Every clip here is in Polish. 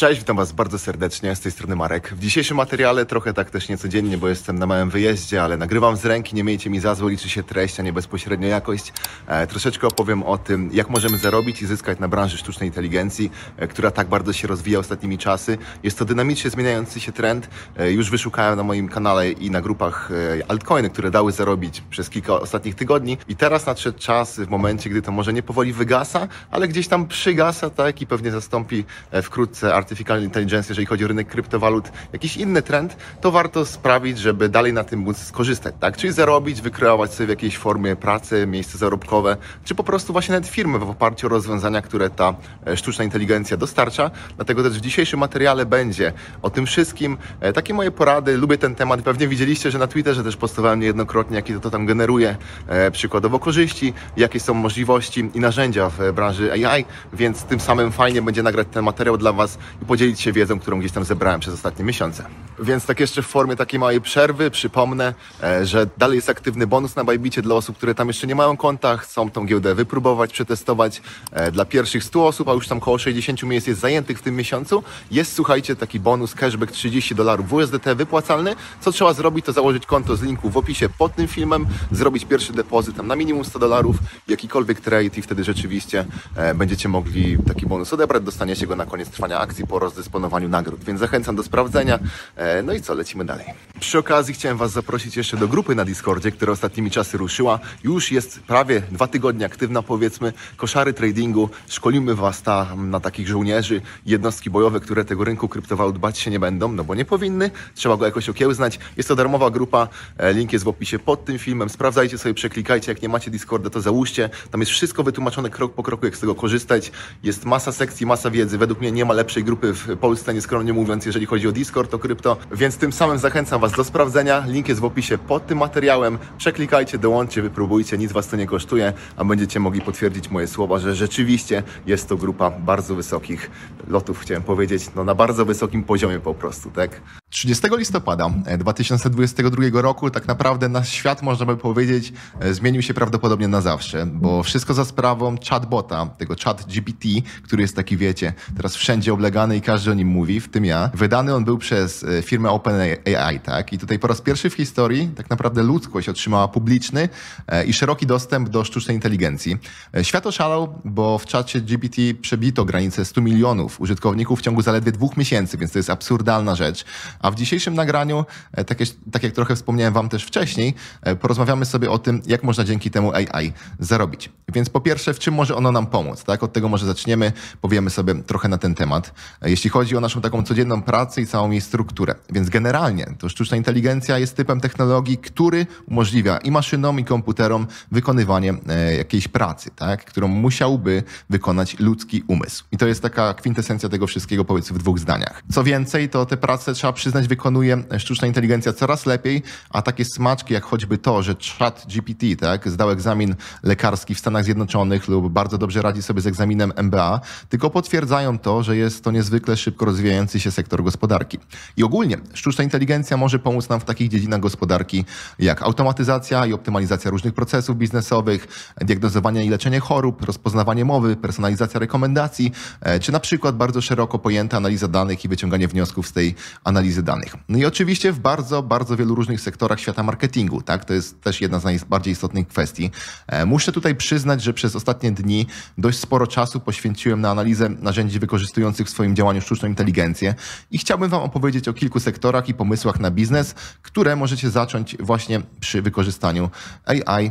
Cześć, witam Was bardzo serdecznie, z tej strony Marek. W dzisiejszym materiale trochę tak też niecodziennie, bo jestem na małym wyjeździe, ale nagrywam z ręki, nie miejcie mi za zło, liczy się treść, a nie bezpośrednio jakość. E, troszeczkę opowiem o tym, jak możemy zarobić i zyskać na branży sztucznej inteligencji, e, która tak bardzo się rozwija ostatnimi czasy. Jest to dynamicznie zmieniający się trend. E, już wyszukałem na moim kanale i na grupach e, altcoiny, które dały zarobić przez kilka ostatnich tygodni i teraz nadszedł czas w momencie, gdy to może nie powoli wygasa, ale gdzieś tam przygasa, tak, i pewnie zastąpi e, wkrótce Artificial Intelligence, jeżeli chodzi o rynek kryptowalut, jakiś inny trend, to warto sprawić, żeby dalej na tym móc skorzystać, tak? Czyli zarobić, wykreować sobie w jakiejś formie pracę, miejsce zarobkowe, czy po prostu właśnie nawet firmy w oparciu o rozwiązania, które ta e, sztuczna inteligencja dostarcza. Dlatego też w dzisiejszym materiale będzie o tym wszystkim. E, Takie moje porady, lubię ten temat. Pewnie widzieliście, że na Twitterze też postowałem niejednokrotnie, jakie to, to tam generuje e, przykładowo korzyści, jakie są możliwości i narzędzia w branży AI, więc tym samym fajnie będzie nagrać ten materiał dla Was i podzielić się wiedzą, którą gdzieś tam zebrałem przez ostatnie miesiące. Więc tak jeszcze w formie takiej małej przerwy przypomnę, e, że dalej jest aktywny bonus na Bajbicie dla osób, które tam jeszcze nie mają konta, chcą tą giełdę wypróbować, przetestować. E, Dla pierwszych 100 osób, a już tam około 60 miejsc jest zajętych w tym miesiącu, jest słuchajcie taki bonus cashback 30 dolarów WSDT wypłacalny. Co trzeba zrobić, to założyć konto z linku w opisie pod tym filmem, zrobić pierwszy depozyt tam na minimum 100 dolarów, jakikolwiek trade i wtedy rzeczywiście e, będziecie mogli taki bonus odebrać. Dostaniecie go na koniec trwania akcji po rozdysponowaniu nagród, więc zachęcam do sprawdzenia. E, No i co, lecimy dalej. Przy okazji chciałem Was zaprosić jeszcze do grupy na Discordzie, która ostatnimi czasy ruszyła. Już jest prawie dwa tygodnie aktywna, powiedzmy, koszary tradingu. Szkolimy Was tam na takich żołnierzy, jednostki bojowe, które tego rynku kryptowalut bać się nie będą, no bo nie powinny. Trzeba go jakoś okiełznać. Jest to darmowa grupa, e, link jest w opisie pod tym filmem. Sprawdzajcie sobie, przeklikajcie. Jak nie macie Discorda, to załóżcie. Tam jest wszystko wytłumaczone krok po kroku, jak z tego korzystać. Jest masa sekcji, masa wiedzy. Według mnie nie ma lepszej grupy w Polsce, nieskromnie mówiąc, jeżeli chodzi o Discord, o krypto. Więc tym samym zachęcam Was do sprawdzenia. Link jest w opisie pod tym materiałem. Przeklikajcie, dołączcie, wypróbujcie. Nic Was to nie kosztuje, a będziecie mogli potwierdzić moje słowa, że rzeczywiście jest to grupa bardzo wysokich lotów, chciałem powiedzieć, no na bardzo wysokim poziomie po prostu, tak? 30 listopada e, 2022 roku tak naprawdę nasz świat, można by powiedzieć, e, zmienił się prawdopodobnie na zawsze, bo wszystko za sprawą chatbota, tego chat GPT, który jest taki, wiecie, teraz wszędzie oblegany i każdy o nim mówi, w tym ja. Wydany on był przez e, firmę OpenAI, tak? I tutaj po raz pierwszy w historii tak naprawdę ludzkość otrzymała publiczny e, i szeroki dostęp do sztucznej inteligencji. E, Świat oszalał, bo w czacie GPT przebito granicę 100 milionów użytkowników w ciągu zaledwie dwóch miesięcy, więc to jest absurdalna rzecz. A w dzisiejszym nagraniu, e, tak, jak- tak jak trochę wspomniałem wam też wcześniej, e, porozmawiamy sobie o tym, jak można dzięki temu AI zarobić. Więc po pierwsze, w czym może ono nam pomóc, tak? Od tego może zaczniemy, powiemy sobie trochę na ten temat. E, Jeśli chodzi o naszą taką codzienną pracę i całą jej strukturę. Więc generalnie to sztuczna inteligencja jest typem technologii, który umożliwia i maszynom, i komputerom wykonywanie jakiejś pracy, tak? Którą musiałby wykonać ludzki umysł. I to jest taka kwintesencja tego wszystkiego, powiedzmy w dwóch zdaniach. Co więcej, to te prace, trzeba przyznać, wykonuje sztuczna inteligencja coraz lepiej, a takie smaczki, jak choćby to, że chat GPT, tak, zdał egzamin lekarski w Stanach Zjednoczonych lub bardzo dobrze radzi sobie z egzaminem MBA, tylko potwierdzają to, że jest to niezwykle szybko rozwijający się sektor gospodarki. I ogólnie sztuczna inteligencja może pomóc nam w takich dziedzinach gospodarki jak automatyzacja i optymalizacja różnych procesów biznesowych, diagnozowanie i leczenie chorób, rozpoznawanie mowy, personalizacja rekomendacji, e, czy na przykład bardzo szeroko pojęta analiza danych i wyciąganie wniosków z tej analizy danych. No i oczywiście w bardzo, bardzo wielu różnych sektorach świata marketingu, tak? To jest też jedna z najbardziej istotnych kwestii. E, Muszę tutaj przyznać, że przez ostatnie dni dość sporo czasu poświęciłem na analizę narzędzi wykorzystujących w swoim działaniu sztuczną inteligencję i chciałbym Wam opowiedzieć o kilku sektorach i pomysłach na biznes, które możecie zacząć właśnie przy wykorzystaniu AI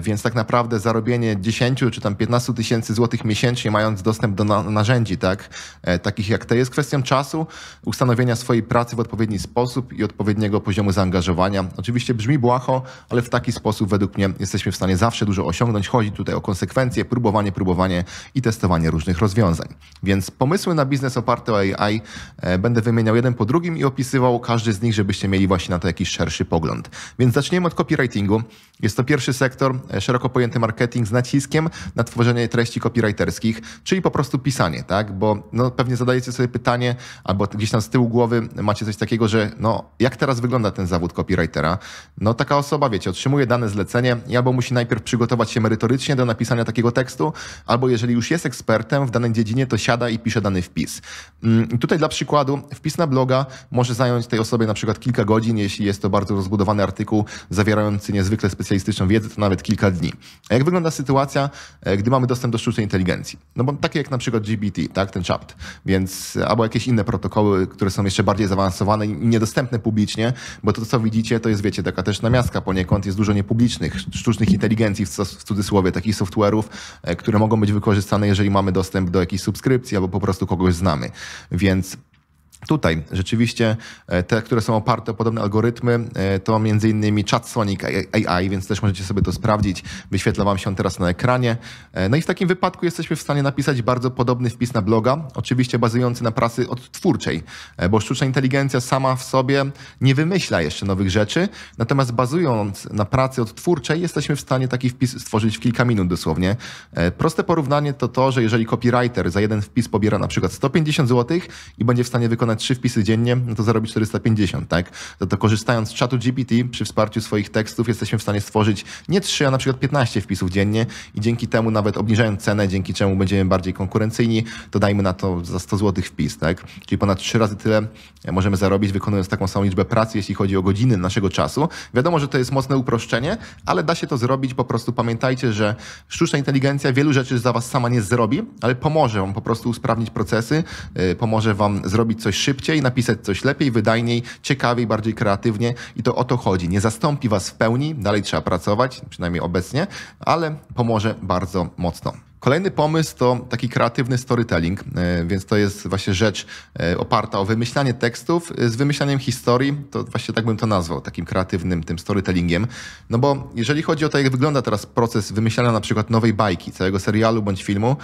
Więc tak naprawdę zarobienie 10 czy tam 15 tysięcy złotych miesięcznie, mając dostęp do na narzędzi, tak, e, takich jak te, jest kwestią czasu, ustanowienia swojej pracy w odpowiedni sposób i odpowiedniego poziomu zaangażowania. Oczywiście brzmi błaho, ale w taki sposób według mnie jesteśmy w stanie zawsze dużo osiągnąć. Chodzi tutaj o konsekwencje, próbowanie, próbowanie i testowanie różnych rozwiązań. Więc pomysły na biznes oparte o AI e, będę wymieniał jeden po drugim i opisywał każdy z nich, żebyście mieli właśnie na to jakiś szerszy pogląd. Więc zaczniemy od copywritingu. Jest to pierwszy sektor, sektor, e, szeroko pojęty marketing z naciskiem na tworzenie treści copywriterskich, czyli po prostu pisanie, tak? Bo no, pewnie zadajecie sobie pytanie, albo gdzieś tam z tyłu głowy macie coś takiego, że no, jak teraz wygląda ten zawód copywritera? No taka osoba, wiecie, otrzymuje dane zlecenie i albo musi najpierw przygotować się merytorycznie do napisania takiego tekstu, albo jeżeli już jest ekspertem w danej dziedzinie, to siada i pisze dany wpis. Mm, tutaj dla przykładu, wpis na bloga może zająć tej osobie na przykład kilka godzin, jeśli jest to bardzo rozbudowany artykuł zawierający niezwykle specjalistyczną wiedzę, to nawet kilka dni. A jak wygląda sytuacja, e, gdy mamy dostęp do sztucznej inteligencji? No bo takie jak na przykład GPT, tak, ten chat, więc albo jakieś inne protokoły, które są jeszcze bardziej zaawansowane i niedostępne publicznie, bo to, co widzicie, to jest, wiecie, taka też namiastka poniekąd, jest dużo niepublicznych, sztucznych inteligencji, w cudzysłowie, takich software'ów, e, które mogą być wykorzystane, jeżeli mamy dostęp do jakiejś subskrypcji albo po prostu kogoś znamy. Więc Tutaj rzeczywiście e, te, które są oparte o podobne algorytmy, e, to innymi ChatSonic AI, więc też możecie sobie to sprawdzić. Wyświetla Wam się teraz na ekranie. E, no i w takim wypadku jesteśmy w stanie napisać bardzo podobny wpis na bloga, oczywiście bazujący na pracy odtwórczej, bo sztuczna inteligencja sama w sobie nie wymyśla jeszcze nowych rzeczy, natomiast bazując na pracy odtwórczej jesteśmy w stanie taki wpis stworzyć w kilka minut dosłownie. Proste porównanie to to, że jeżeli copywriter za jeden wpis pobiera na przykład 150 zł i będzie w stanie wykonać trzy wpisy dziennie, no to zarobi 450, tak? To, to korzystając z czatu GPT przy wsparciu swoich tekstów jesteśmy w stanie stworzyć nie 3, a na przykład 15 wpisów dziennie i dzięki temu nawet obniżając cenę, dzięki czemu będziemy bardziej konkurencyjni, to dajmy na to za 100 zł wpis, tak? Czyli ponad 3 razy tyle możemy zarobić wykonując taką samą liczbę pracy, jeśli chodzi o godziny naszego czasu. Wiadomo, że to jest mocne uproszczenie, ale da się to zrobić. Po prostu pamiętajcie, że sztuczna inteligencja wielu rzeczy za was sama nie zrobi, ale pomoże wam po prostu usprawnić procesy, yy, pomoże wam zrobić coś szybciej, napisać coś lepiej, wydajniej, ciekawiej, bardziej kreatywnie i to o to chodzi. Nie zastąpi Was w pełni, dalej trzeba pracować, przynajmniej obecnie, ale pomoże bardzo mocno. Kolejny pomysł to taki kreatywny storytelling, e, więc to jest właśnie rzecz e, oparta o wymyślanie tekstów e, z wymyślaniem historii, to właśnie tak bym to nazwał, takim kreatywnym tym storytellingiem. No bo jeżeli chodzi o to, jak wygląda teraz proces wymyślania na przykład nowej bajki, całego serialu bądź filmu,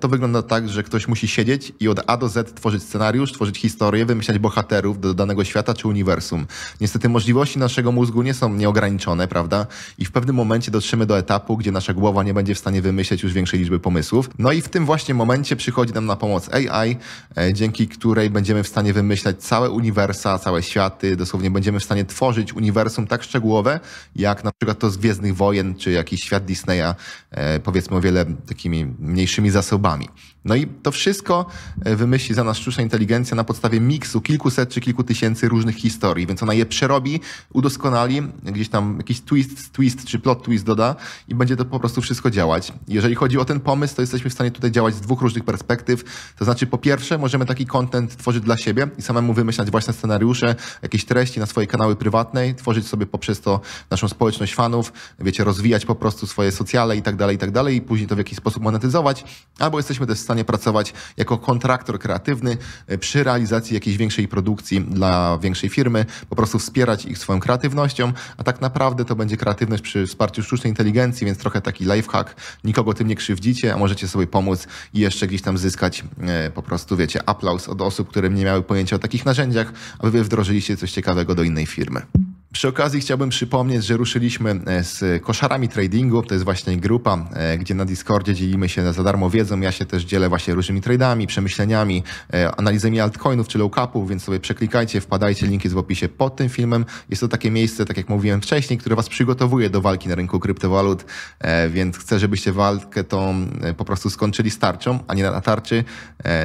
to wygląda tak, że ktoś musi siedzieć i od A do Z tworzyć scenariusz, tworzyć historię, wymyślać bohaterów do danego świata czy uniwersum. Niestety możliwości naszego mózgu nie są nieograniczone, prawda? I w pewnym momencie dotrzemy do etapu, gdzie nasza głowa nie będzie w stanie wymyśleć już większej liczby pomysłów. No i w tym właśnie momencie przychodzi nam na pomoc AI, e, dzięki której będziemy w stanie wymyślać całe uniwersa, całe światy, dosłownie będziemy w stanie tworzyć uniwersum tak szczegółowe, jak na przykład to z Gwiezdnych Wojen, czy jakiś świat Disneya, e, powiedzmy o wiele takimi mniejszymi zasobami. No i to wszystko e, wymyśli za nas sztuczna inteligencja na podstawie miksu kilkuset czy kilku tysięcy różnych historii, więc ona je przerobi, udoskonali, gdzieś tam jakiś twist, twist czy plot twist doda i będzie to po prostu wszystko działać. Jeżeli chodzi o ten pomysł, to jesteśmy w stanie tutaj działać z dwóch różnych perspektyw. To znaczy, po pierwsze, możemy taki content tworzyć dla siebie i samemu wymyślać własne scenariusze, jakieś treści na swoje kanały prywatne, tworzyć sobie poprzez to naszą społeczność fanów, wiecie, rozwijać po prostu swoje socjale i tak dalej, i tak dalej i później to w jakiś sposób monetyzować, albo jesteśmy też w stanie pracować jako kontraktor kreatywny e, przy realizacji jakiejś większej produkcji dla większej firmy, po prostu wspierać ich swoją kreatywnością, a tak naprawdę to będzie kreatywność przy wsparciu sztucznej inteligencji, więc trochę taki lifehack, nikogo tym nie krzywdzicie, a możecie sobie pomóc i jeszcze gdzieś tam zyskać e, po prostu, wiecie, aplauz od osób, które nie miały pojęcia o takich narzędziach, aby wy wdrożyliście coś ciekawego do innej firmy. Przy okazji chciałbym przypomnieć, że ruszyliśmy e, z koszarami tradingu. To jest właśnie grupa, e, gdzie na Discordzie dzielimy się za darmo wiedzą. Ja się też dzielę właśnie różnymi tradami, przemyśleniami, e, analizami altcoinów czy low capów, więc sobie przeklikajcie, wpadajcie, link jest w opisie pod tym filmem. Jest to takie miejsce, tak jak mówiłem wcześniej, które was przygotowuje do walki na rynku kryptowalut, więc chcę, żebyście walkę tą po prostu skończyli starczą, a nie na tarczy,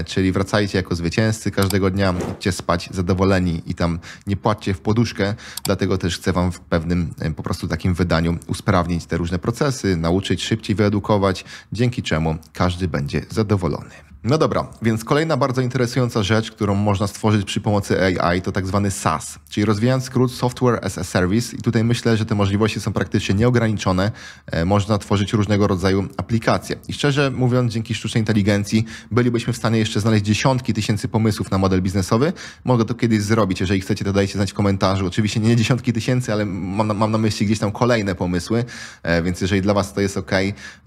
czyli wracajcie jako zwycięzcy każdego dnia, idźcie spać zadowoleni i tam nie płaccie w poduszkę, dlatego też chcę Wam w pewnym po prostu takim wydaniu usprawnić te różne procesy, nauczyć szybciej wyedukować, dzięki czemu każdy będzie zadowolony. No dobra, więc kolejna bardzo interesująca rzecz, którą można stworzyć przy pomocy AI, to tak zwany SaaS, czyli rozwijając skrót Software as a Service. I tutaj myślę, że te możliwości są praktycznie nieograniczone. E, można tworzyć różnego rodzaju aplikacje. I szczerze mówiąc, dzięki sztucznej inteligencji bylibyśmy w stanie jeszcze znaleźć dziesiątki tysięcy pomysłów na model biznesowy. Mogę to kiedyś zrobić. Jeżeli chcecie, to dajcie znać w komentarzu. Oczywiście nie dziesiątki tysięcy, ale mam na, mam na myśli gdzieś tam kolejne pomysły. E, więc jeżeli dla Was to jest ok,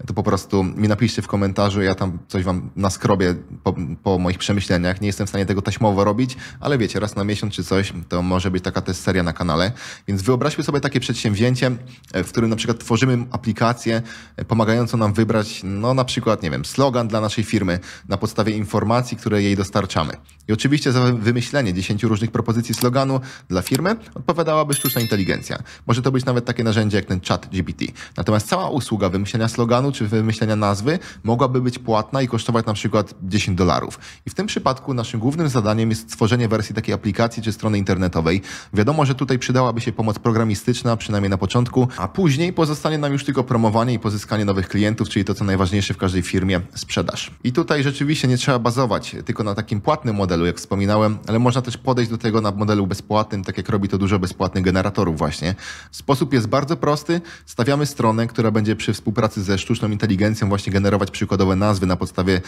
to po prostu mi napiszcie w komentarzu, ja tam coś Wam naskrobię po, po, moich przemyśleniach. Nie jestem w stanie tego taśmowo robić, ale wiecie, raz na miesiąc czy coś, to może być taka też seria na kanale. Więc wyobraźmy sobie takie przedsięwzięcie, e, w którym na przykład tworzymy aplikację e, pomagającą nam wybrać, no na przykład, nie wiem, slogan dla naszej firmy na podstawie informacji, które jej dostarczamy. I oczywiście za wymyślenie 10 różnych propozycji sloganu dla firmy odpowiadałaby sztuczna inteligencja. Może to być nawet takie narzędzie jak ten chat GPT. Natomiast cała usługa wymyślenia sloganu czy wymyślenia nazwy mogłaby być płatna i kosztować na przykład 10 dolarów. I w tym przypadku naszym głównym zadaniem jest stworzenie wersji takiej aplikacji czy strony internetowej. Wiadomo, że tutaj przydałaby się pomoc programistyczna, przynajmniej na początku, a później pozostanie nam już tylko promowanie i pozyskanie nowych klientów, czyli to, co najważniejsze w każdej firmie, sprzedaż. I tutaj rzeczywiście nie trzeba bazować tylko na takim płatnym modelu, jak wspominałem, ale można też podejść do tego na modelu bezpłatnym, tak jak robi to dużo bezpłatnych generatorów właśnie. Sposób jest bardzo prosty. Stawiamy stronę, która będzie przy współpracy ze sztuczną inteligencją właśnie generować przykładowe nazwy na podstawie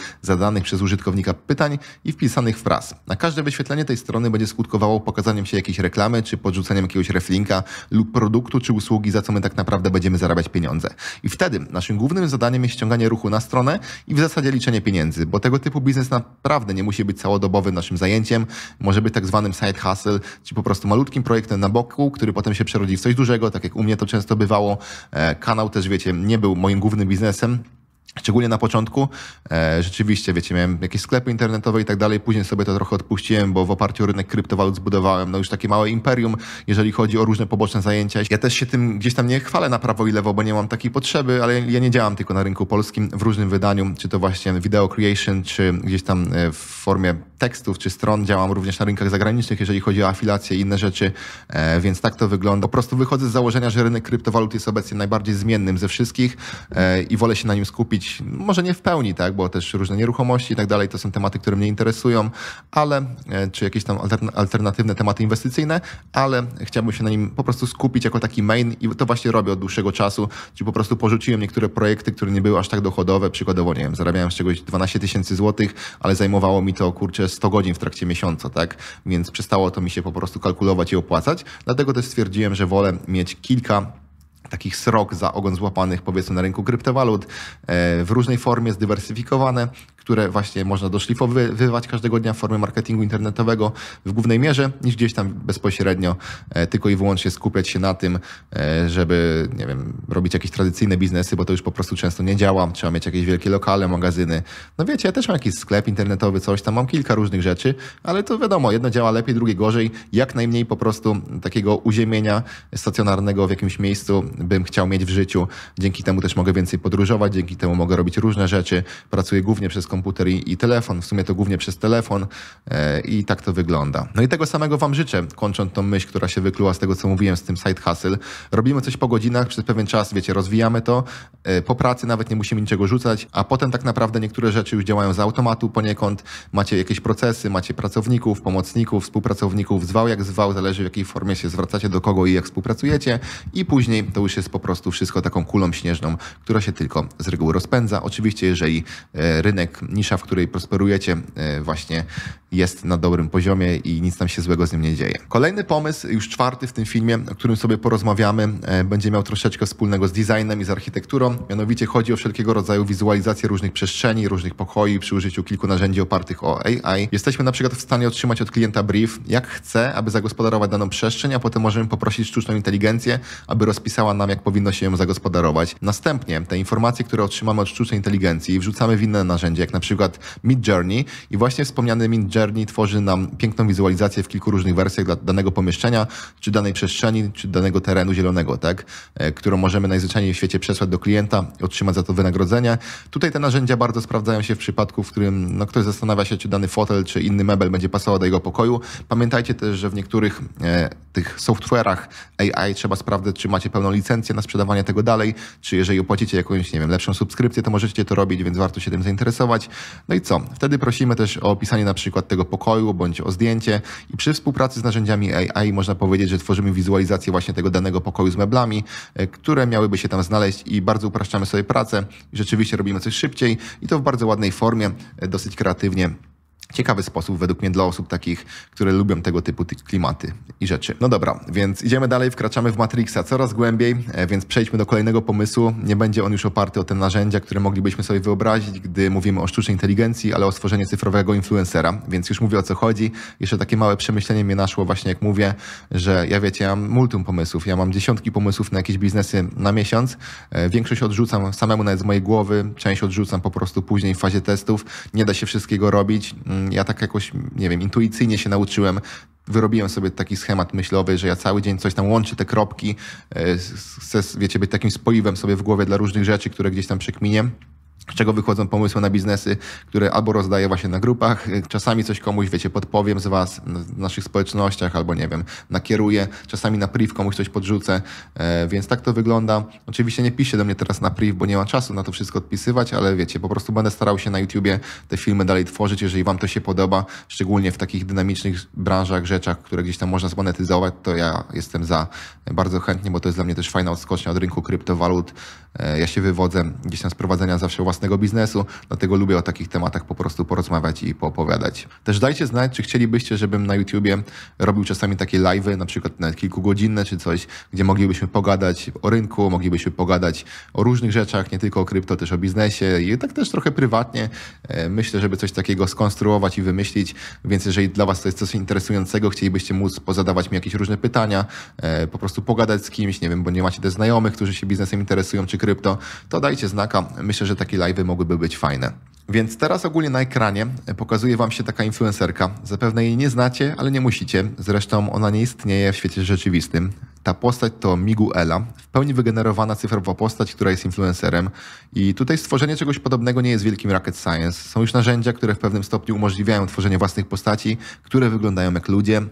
przez użytkownika pytań i wpisanych fraz. Na każde wyświetlenie tej strony będzie skutkowało pokazaniem się jakiejś reklamy, czy podrzuceniem jakiegoś reflinka lub produktu, czy usługi, za co my tak naprawdę będziemy zarabiać pieniądze. I wtedy naszym głównym zadaniem jest ściąganie ruchu na stronę i w zasadzie liczenie pieniędzy, bo tego typu biznes naprawdę nie musi być całodobowy naszym zajęciem. Może być tak zwanym side hustle, czyli po prostu malutkim projektem na boku, który potem się przerodzi w coś dużego, tak jak u mnie to często bywało. E, kanał też, wiecie, nie był moim głównym biznesem, Szczególnie na początku, e, rzeczywiście, wiecie, miałem jakieś sklepy internetowe i tak dalej, później sobie to trochę odpuściłem, bo w oparciu o rynek kryptowalut zbudowałem no już takie małe imperium, jeżeli chodzi o różne poboczne zajęcia. Ja też się tym gdzieś tam nie chwalę na prawo i lewo, bo nie mam takiej potrzeby, ale ja nie działam tylko na rynku polskim w różnym wydaniu, czy to właśnie video creation, czy gdzieś tam e, w formie tekstów, czy stron, działam również na rynkach zagranicznych, jeżeli chodzi o afilacje i inne rzeczy, e, więc tak to wygląda. Po prostu wychodzę z założenia, że rynek kryptowalut jest obecnie najbardziej zmiennym ze wszystkich i wolę się na nim skupić może nie w pełni, tak, bo też różne nieruchomości i tak dalej, to są tematy, które mnie interesują, ale, e, czy jakieś tam alternatywne tematy inwestycyjne, ale chciałbym się na nim po prostu skupić jako taki main i to właśnie robię od dłuższego czasu, czyli po prostu porzuciłem niektóre projekty, które nie były aż tak dochodowe, przykładowo, nie wiem, zarabiałem z czegoś 12 tysięcy złotych, ale zajmowało mi to, kurczę, 100 godzin w trakcie miesiąca, tak, więc przestało to mi się po prostu kalkulować i opłacać, dlatego też stwierdziłem, że wolę mieć kilka takich srok za ogon złapanych powiedzmy na rynku kryptowalut e, w różnej formie zdywersyfikowane, które właśnie można doszlifowywać każdego dnia w formie marketingu internetowego w głównej mierze, niż gdzieś tam bezpośrednio e, tylko i wyłącznie skupiać się na tym, e, żeby, nie wiem, robić jakieś tradycyjne biznesy, bo to już po prostu często nie działa. Trzeba mieć jakieś wielkie lokale, magazyny. No wiecie, ja też mam jakiś sklep internetowy, coś tam, mam kilka różnych rzeczy, ale to wiadomo, jedno działa lepiej, drugie gorzej. Jak najmniej po prostu takiego uziemienia stacjonarnego w jakimś miejscu bym chciał mieć w życiu. Dzięki temu też mogę więcej podróżować, dzięki temu mogę robić różne rzeczy. Pracuję głównie przez komputer i, i telefon, w sumie to głównie przez telefon e, i tak to wygląda. No i tego samego Wam życzę, kończąc tą myśl, która się wykluła z tego, co mówiłem z tym side hustle. Robimy coś po godzinach, przez pewien czas, wiecie, rozwijamy to, e, po pracy nawet nie musimy niczego rzucać, a potem tak naprawdę niektóre rzeczy już działają z automatu poniekąd, macie jakieś procesy, macie pracowników, pomocników, współpracowników, zwał jak zwał, zależy w jakiej formie się zwracacie do kogo i jak współpracujecie i później to już jest po prostu wszystko taką kulą śnieżną, która się tylko z reguły rozpędza. Oczywiście, jeżeli e, rynek nisza, w której prosperujecie, e, właśnie jest na dobrym poziomie i nic tam się złego z nim nie dzieje. Kolejny pomysł, już czwarty w tym filmie, o którym sobie porozmawiamy, e, będzie miał troszeczkę wspólnego z designem i z architekturą. Mianowicie chodzi o wszelkiego rodzaju wizualizację różnych przestrzeni, różnych pokoi przy użyciu kilku narzędzi opartych o AI. Jesteśmy na przykład w stanie otrzymać od klienta brief, jak chce, aby zagospodarować daną przestrzeń, a potem możemy poprosić sztuczną inteligencję, aby rozpisała nam, jak powinno się ją zagospodarować. Następnie te informacje, które otrzymamy od sztucznej inteligencji, wrzucamy w inne narzędzie, jak na przykład Mid Journey i właśnie wspomniany Mid Journey tworzy nam piękną wizualizację w kilku różnych wersjach dla danego pomieszczenia, czy danej przestrzeni, czy danego terenu zielonego, tak, e, którą możemy najzwyczajniej w świecie przesłać do klienta i otrzymać za to wynagrodzenie. Tutaj te narzędzia bardzo sprawdzają się w przypadku, w którym no, ktoś zastanawia się, czy dany fotel, czy inny mebel będzie pasował do jego pokoju. Pamiętajcie też, że w niektórych e, tych software'ach AI trzeba sprawdzać, czy macie pełną licencję na sprzedawanie tego dalej, czy jeżeli opłacicie jakąś, nie wiem, lepszą subskrypcję, to możecie to robić, więc warto się tym zainteresować. No i co? Wtedy prosimy też o opisanie na przykład tego pokoju bądź o zdjęcie i przy współpracy z narzędziami AI można powiedzieć, że tworzymy wizualizację właśnie tego danego pokoju z meblami, e, które miałyby się tam znaleźć i bardzo upraszczamy sobie pracę rzeczywiście robimy coś szybciej i to w bardzo ładnej formie, e, dosyć kreatywnie ciekawy sposób według mnie dla osób takich, które lubią tego typu klimaty i rzeczy. No dobra, więc idziemy dalej, wkraczamy w Matrixa coraz głębiej, e, więc przejdźmy do kolejnego pomysłu. Nie będzie on już oparty o te narzędzia, które moglibyśmy sobie wyobrazić, gdy mówimy o sztucznej inteligencji, ale o stworzeniu cyfrowego influencera, więc już mówię o co chodzi. Jeszcze takie małe przemyślenie mnie naszło właśnie jak mówię, że ja wiecie, ja mam multum pomysłów, ja mam dziesiątki pomysłów na jakieś biznesy na miesiąc. E, większość odrzucam samemu nawet z mojej głowy, część odrzucam po prostu później w fazie testów. Nie da się wszystkiego robić. Ja tak jakoś, nie wiem, intuicyjnie się nauczyłem. Wyrobiłem sobie taki schemat myślowy, że ja cały dzień coś tam łączę te kropki, e, chcę, wiecie, być takim spoiwem sobie w głowie dla różnych rzeczy, które gdzieś tam przekminię z czego wychodzą pomysły na biznesy, które albo rozdaję właśnie na grupach, czasami coś komuś, wiecie, podpowiem z was w naszych społecznościach, albo nie wiem, nakieruję, czasami na priv komuś coś podrzucę, e, więc tak to wygląda. Oczywiście nie piszcie do mnie teraz na priv, bo nie ma czasu na to wszystko odpisywać, ale wiecie, po prostu będę starał się na YouTubie te filmy dalej tworzyć, jeżeli wam to się podoba, szczególnie w takich dynamicznych branżach, rzeczach, które gdzieś tam można zmonetyzować, to ja jestem za bardzo chętnie, bo to jest dla mnie też fajna odskocznia od rynku kryptowalut. E, ja się wywodzę gdzieś tam z prowadzenia zawsze własnego biznesu, dlatego lubię o takich tematach po prostu porozmawiać i poopowiadać. Też dajcie znać, czy chcielibyście, żebym na YouTubie robił czasami takie live'y, na przykład nawet kilkugodzinne czy coś, gdzie moglibyśmy pogadać o rynku, moglibyśmy pogadać o różnych rzeczach, nie tylko o krypto, też o biznesie i tak też trochę prywatnie. E, myślę, żeby coś takiego skonstruować i wymyślić, więc jeżeli dla Was to jest coś interesującego, chcielibyście móc pozadawać mi jakieś różne pytania, e, po prostu pogadać z kimś, nie wiem, bo nie macie też znajomych, którzy się biznesem interesują czy krypto, to dajcie znaka. Myślę, że taki live'y mogłyby być fajne. Więc teraz ogólnie na ekranie pokazuje Wam się taka influencerka. Zapewne jej nie znacie, ale nie musicie. Zresztą ona nie istnieje w świecie rzeczywistym. Ta postać to Miguela, w pełni wygenerowana cyfrowa postać, która jest influencerem. I tutaj stworzenie czegoś podobnego nie jest wielkim rocket science. Są już narzędzia, które w pewnym stopniu umożliwiają tworzenie własnych postaci, które wyglądają jak ludzie.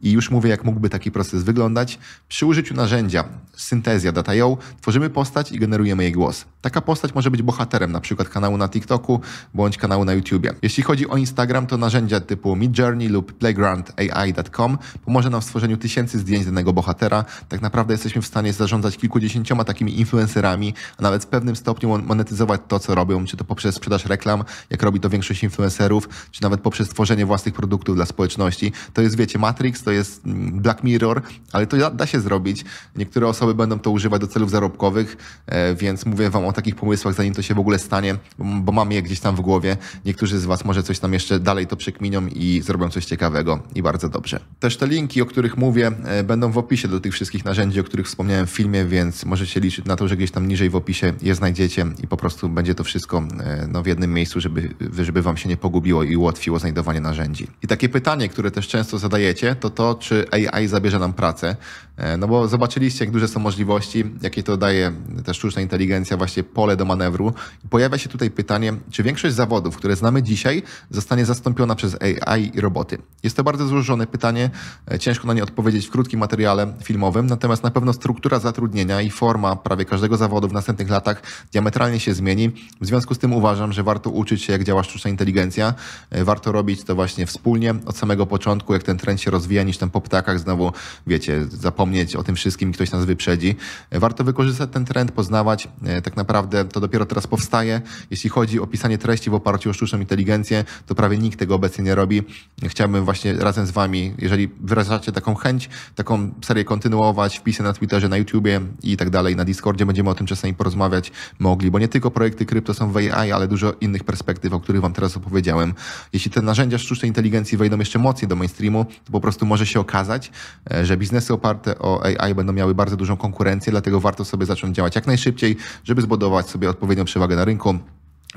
I już mówię, jak mógłby taki proces wyglądać. Przy użyciu narzędzia Syntezja Data.io tworzymy postać i generujemy jej głos. Taka postać może być bohaterem, na przykład kanału na TikToku bądź kanału na YouTubie. Jeśli chodzi o Instagram, to narzędzia typu Midjourney lub playgroundai.com pomoże nam w stworzeniu tysięcy zdjęć danego bohatera. Tak naprawdę jesteśmy w stanie zarządzać kilkudziesięcioma takimi influencerami, a nawet w pewnym stopniu monetyzować to, co robią, czy to poprzez sprzedaż reklam, jak robi to większość influencerów, czy nawet poprzez tworzenie własnych produktów dla społeczności. To jest, wiecie, Matrix, to jest mm, Black Mirror, ale to da się zrobić. Niektóre osoby będą to używać do celów zarobkowych, e, więc mówię Wam o takich pomysłach, zanim to się w ogóle stanie, bo mam je gdzieś tam w głowie. Niektórzy z Was może coś tam jeszcze dalej to przekminią i zrobią coś ciekawego i bardzo dobrze. Też te linki, o których mówię, e, będą w opisie do tych wszystkich narzędzi, o których wspomniałem w filmie, więc możecie liczyć na to, że gdzieś tam niżej w opisie je znajdziecie i po prostu będzie to wszystko e, no, w jednym miejscu, żeby, żeby Wam się nie pogubiło i ułatwiło znajdowanie narzędzi. I takie pytanie, które też często zadajecie, to to, czy AI zabierze nam pracę. E, no bo zobaczyliście, jak duże są możliwości, jakie to daje ta sztuczna inteligencja, właśnie pole do manewru. Pojawia się tutaj pytanie, czy większość zawodów, które znamy dzisiaj, zostanie zastąpiona przez AI i roboty? Jest to bardzo złożone pytanie, e, ciężko na nie odpowiedzieć w krótkim materiale filmowym, natomiast na pewno struktura zatrudnienia i forma prawie każdego zawodu w następnych latach diametralnie się zmieni. W związku z tym uważam, że warto uczyć się, jak działa sztuczna inteligencja. E, warto robić to właśnie wspólnie od samego początku, jak ten trend się rozwija, niż tam po ptakach znowu, wiecie, zapomnieć o tym wszystkim i ktoś nas wyprzedzi. Warto wykorzystać ten trend, poznawać. E, tak naprawdę to dopiero teraz powstaje. Jeśli chodzi o pisanie treści w oparciu o sztuczną inteligencję, to prawie nikt tego obecnie nie robi. Chciałbym właśnie razem z Wami, jeżeli wyrażacie taką chęć, taką serię kontynuować, wpisy na Twitterze, na YouTubie i tak dalej, na Discordzie, będziemy o tym czasami porozmawiać mogli, bo nie tylko projekty krypto są w AI, ale dużo innych perspektyw, o których Wam teraz opowiedziałem. Jeśli te narzędzia sztucznej inteligencji wejdą jeszcze mocniej do mainstreamu, to po prostu może się okazać, e, że biznesy oparte o AI będą miały bardzo dużą konkurencję, dlatego warto sobie zacząć działać jak najszybciej, żeby zbudować sobie odpowiednią przewagę na rynku.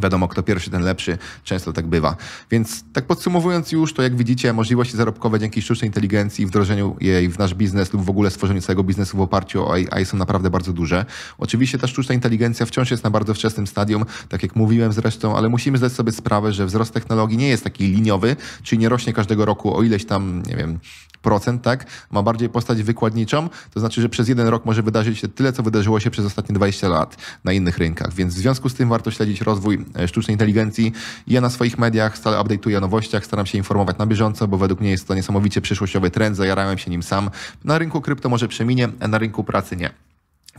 Wiadomo, kto pierwszy, ten lepszy. Często tak bywa. Więc tak podsumowując już, to jak widzicie, możliwości zarobkowe dzięki sztucznej inteligencji, wdrożeniu jej w nasz biznes lub w ogóle stworzeniu całego biznesu w oparciu o AI są naprawdę bardzo duże. Oczywiście ta sztuczna inteligencja wciąż jest na bardzo wczesnym stadium, tak jak mówiłem zresztą, ale musimy zdać sobie sprawę, że wzrost technologii nie jest taki liniowy, czyli nie rośnie każdego roku o ileś tam, nie wiem, procent, tak, ma bardziej postać wykładniczą, to znaczy, że przez jeden rok może wydarzyć się tyle, co wydarzyło się przez ostatnie 20 lat na innych rynkach, więc w związku z tym warto śledzić rozwój e, sztucznej inteligencji. Ja na swoich mediach stale update'uję o nowościach, staram się informować na bieżąco, bo według mnie jest to niesamowicie przyszłościowy trend, zajarałem się nim sam. Na rynku krypto może przeminie, na rynku pracy nie.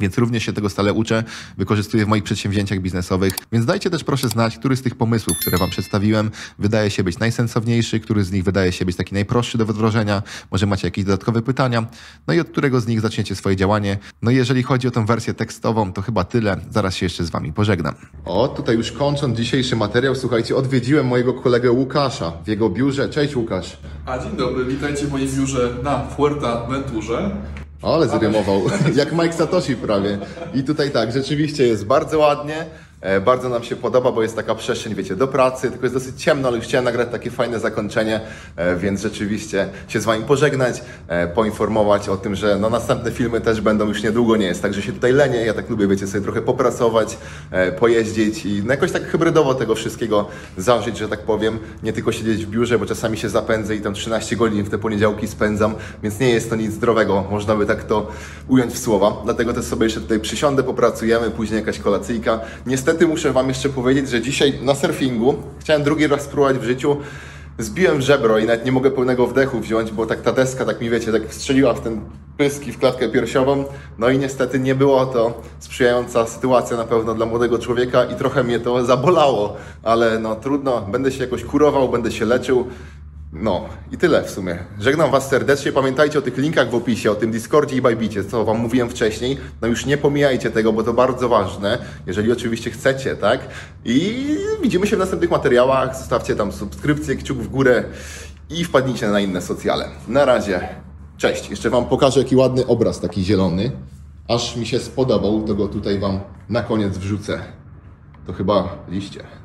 Więc również się tego stale uczę, wykorzystuję w moich przedsięwzięciach biznesowych. Więc dajcie też proszę znać, który z tych pomysłów, które Wam przedstawiłem, wydaje się być najsensowniejszy, który z nich wydaje się być taki najprostszy do wdrożenia. Może macie jakieś dodatkowe pytania, no i od którego z nich zaczniecie swoje działanie. No i jeżeli chodzi o tę wersję tekstową, to chyba tyle. Zaraz się jeszcze z Wami pożegnam. O, tutaj już kończąc dzisiejszy materiał, słuchajcie, odwiedziłem mojego kolegę Łukasza w jego biurze. Cześć Łukasz. A dzień dobry, witajcie w moim biurze na Fuerteventurze. Ale zrymował, jak Mike Satoshi prawie. I tutaj tak, rzeczywiście jest bardzo ładnie, bardzo nam się podoba, bo jest taka przestrzeń, wiecie, do pracy, tylko jest dosyć ciemno, ale już chciałem nagrać takie fajne zakończenie, e, więc rzeczywiście się z Wami pożegnać, e, poinformować o tym, że no, następne filmy też będą już niedługo, nie jest tak, że się tutaj lenię, ja tak lubię, wiecie, sobie trochę popracować, e, pojeździć i no, jakoś tak hybrydowo tego wszystkiego zażyć, że tak powiem, nie tylko siedzieć w biurze, bo czasami się zapędzę i tam 13 godzin w te poniedziałki spędzam, więc nie jest to nic zdrowego, można by tak to ująć w słowa. Dlatego też sobie jeszcze tutaj przysiądę, popracujemy, później jakaś kolacyjka. Niestety muszę Wam jeszcze powiedzieć, że dzisiaj na surfingu chciałem drugi raz spróbować w życiu. Zbiłem żebro i nawet nie mogę pełnego wdechu wziąć, bo tak ta deska, tak mi wiecie, tak strzeliła w ten pysk i w klatkę piersiową. No i niestety nie było to sprzyjająca sytuacja na pewno dla młodego człowieka i trochę mnie to zabolało, ale no trudno, będę się jakoś kurował, będę się leczył. No i tyle w sumie. Żegnam Was serdecznie. Pamiętajcie o tych linkach w opisie, o tym Discordzie i Bajbicie, co Wam mówiłem wcześniej. No już nie pomijajcie tego, bo to bardzo ważne, jeżeli oczywiście chcecie, tak? I widzimy się w następnych materiałach. Zostawcie tam subskrypcję, kciuk w górę i wpadnijcie na inne socjale. Na razie. Cześć. Jeszcze Wam pokażę, jaki ładny obraz taki zielony. Aż mi się spodobał, to go tutaj Wam na koniec wrzucę. To chyba liście.